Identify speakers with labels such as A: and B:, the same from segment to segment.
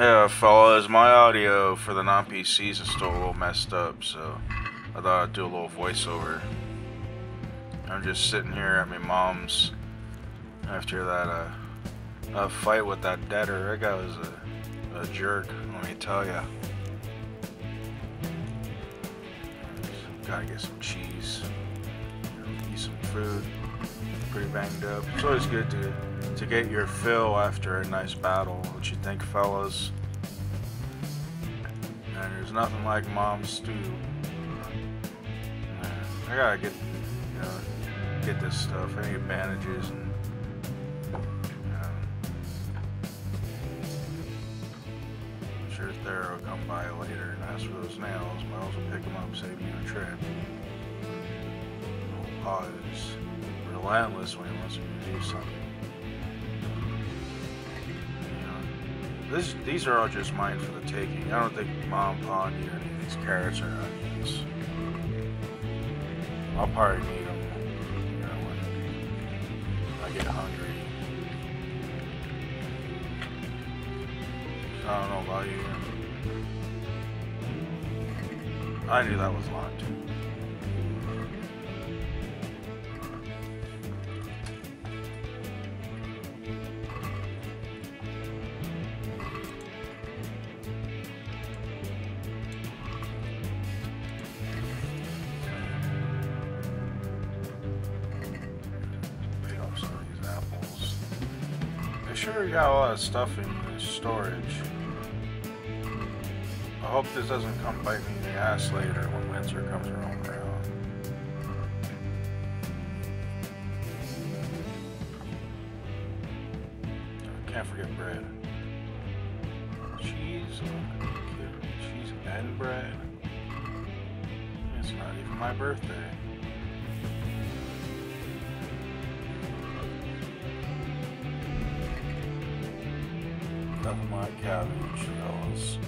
A: Yeah, fellas, my audio for the non-PCs is still a little messed up, so I thought I'd do a little voiceover. I'm just sitting here at my mom's after that uh, fight with that debtor. That guy was a, a jerk, let me tell ya. Gotta get some cheese, eat some food. Pretty banged up. It's always good to to get your fill after a nice battle. What you think, fellas? There's nothing like mom's stew. I gotta get, you know, get this stuff. I need bandages and. Um, I'm sure Thera will come by later and ask for those nails. Might as well pick them up, save me a trip. Is relentless when he wants me to do something. This, these are all just mine for the taking. I don't think Mom, Pa any of these carrots or onions. I'll probably need them, you know, when I get hungry. I don't know about you. I knew that was locked. Sure you got a lot of stuff in the storage. I hope this doesn't come bite me in the ass later when winter comes around. Can't forget bread. Cheese, cheese and bread. It's not even my birthday. Nothing like cabbage, fellas.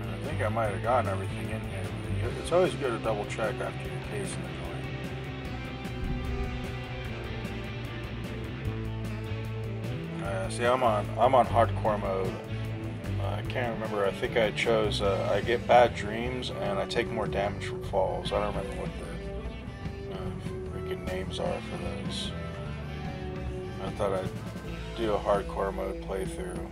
A: I think I might have gotten everything in here. It's always good to double check after you're casing the joint. Uh, see, I'm on I'm on hardcore mode. Uh, I can't remember. I think I chose. Uh, I get bad dreams and I take more damage from falls. I don't remember what the uh, freaking names are for those. I thought I'd do a hardcore mode playthrough.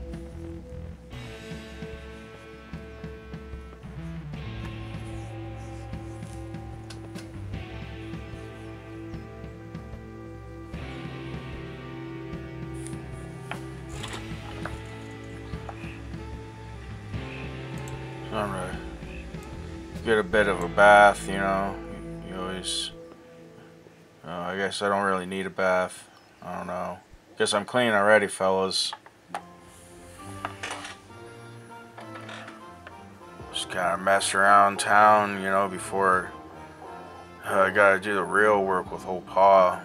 A: Alright. Get a bit of a bath, you know. You always. Uh, I guess I don't really need a bath. I don't know. Guess I'm clean already, fellas. Just of mess around town, you know, before uh, I gotta do the real work with old Pa.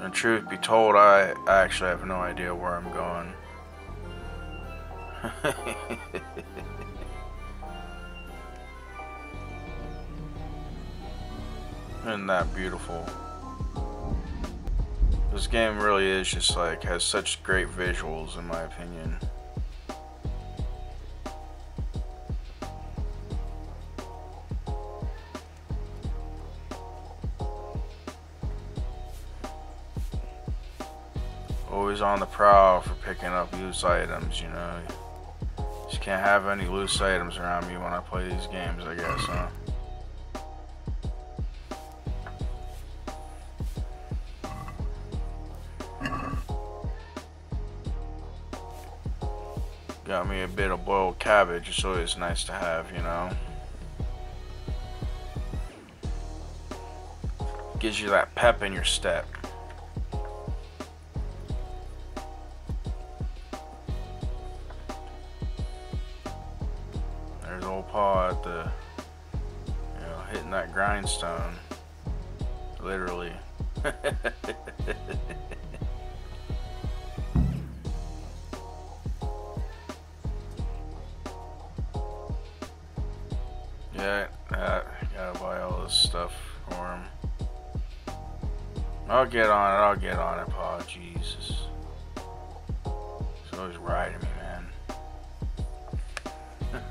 A: And truth be told, I actually have no idea where I'm going. Isn't that beautiful? This game really is just like, has such great visuals in my opinion. Always on the prowl for picking up loose items, you know. Just can't have any loose items around me when I play these games, I guess, huh? Bit of boiled cabbage. It's always nice to have, you know. Gives you that pep in your step. There's old Pa at the, you know, hitting that grindstone. Literally. Yeah, uh, gotta buy all this stuff for him. I'll get on it, I'll get on it, Pa. Jesus. He's always riding me, man.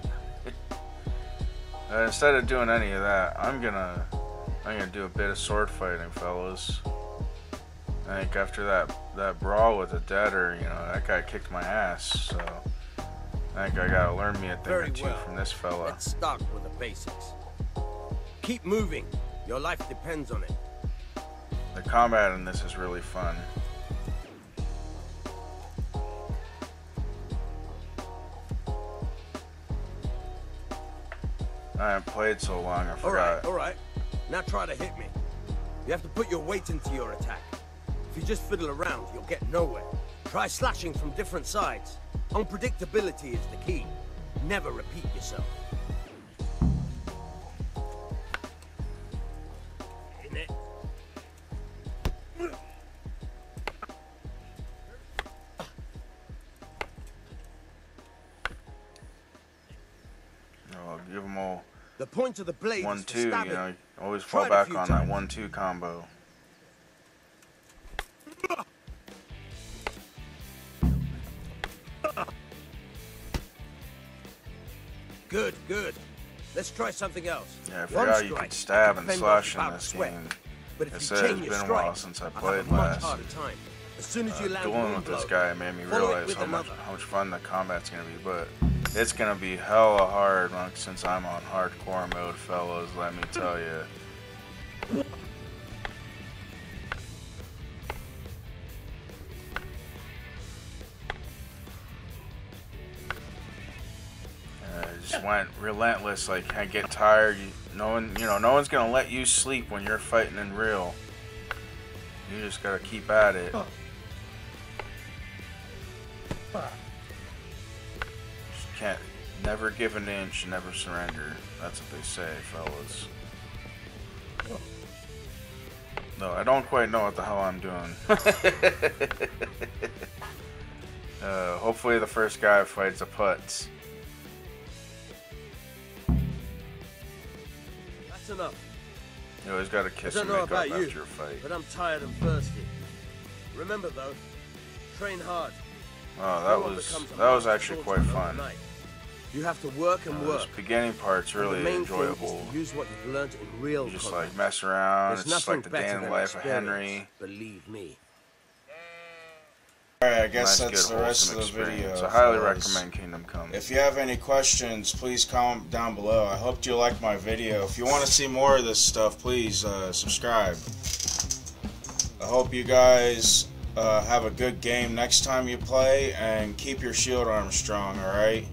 A: uh, instead of doing any of that, I'm gonna I'm gonna do a bit of sword fighting, fellas. I think after that that brawl with the Deader, you know, that guy kicked my ass. So I think I gotta learn me a thing
B: Very
A: or two
B: well.
A: from this fella.
B: Let's start with the basics. Keep moving. Your life depends on it.
A: The combat in this is really fun. I haven't played so long, I forgot.
B: All right,
A: forgot.
B: all right. Now try to hit me. You have to put your weight into your attack. If you just fiddle around, you'll get nowhere. Try slashing from different sides. Unpredictability is the key. Never repeat yourself. In it.
A: I'll give them all
B: The point of the blade
A: one
B: is to
A: two. You know, always fall
B: it
A: back
B: few
A: on that one two combo.
B: Good, good. Let's try something else.
A: Yeah, I
B: One
A: forgot you
B: strike,
A: could stab and
B: can fend off
A: slash in this
B: sweat.
A: game.
B: But
A: It
B: if you
A: said it's been a while since I played
B: have a much
A: last.
B: time. As soon as you
A: Uh, dueling with this guy made me realize how much how much fun the combat's gonna be, but it's gonna be hella hard since I'm on hardcore mode, fellas. Let me tell you. Just went relentless. Like I get tired. You, no one, you know, no one's gonna let you sleep when you're fighting in real. You just gotta keep at it. Just can't. Never give an inch, never surrender. That's what they say, fellas. No, I don't quite know what the hell I'm doing. uh, hopefully, the first guy fights a putz.
B: That's enough.
A: You always gotta kiss
B: I
A: and
B: don't know
A: make up
B: about you,
A: after a fight.
B: but I'm tired and thirsty. Remember though, train hard.
A: Oh, that
B: No
A: was that was actually quite fun.
B: You have to work and
A: Uh,
B: work.
A: this beginning part's really enjoyable.
B: Thing is to use what you've learned in real
A: You just like mess around.
B: There's
A: it's just like the day in the life of Henry.
B: Believe me.
C: Alright, I guess
A: nice,
C: that's the rest of the video.
A: I highly recommend Kingdom Come.
C: If you have any questions, please comment down below. I hope you liked my video. If you want to see more of this stuff, please uh, subscribe. I hope you guys uh, have a good game next time you play and keep your shield arm strong, alright?